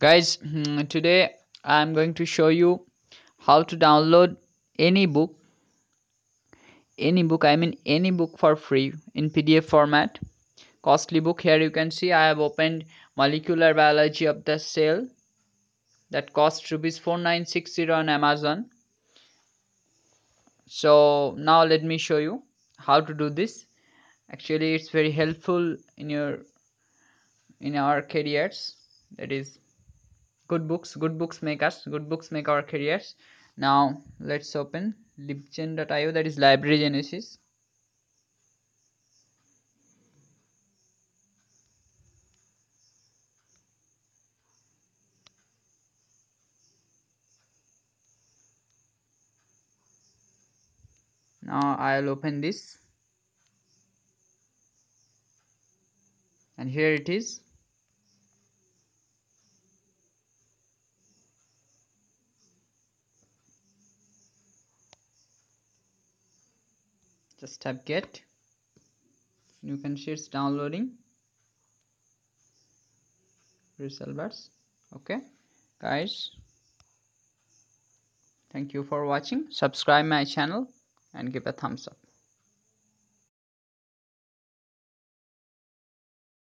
guys hmm, today i'm going to show you how to download any book any book i mean any book for free in pdf format. Costly book here you can see i have opened molecular biology of the cell. That costs rupees 4960 on amazon. So now let me show you how to do this. Actually it's very helpful in your in our careers. That is good books good books make us good books make our careers. Now let's open libgen.io that is library genesis. Now I'll open this. And here it is just tap get you can see it's downloading. Results okay. Guys thank you for watching. Subscribe my channel and give a thumbs up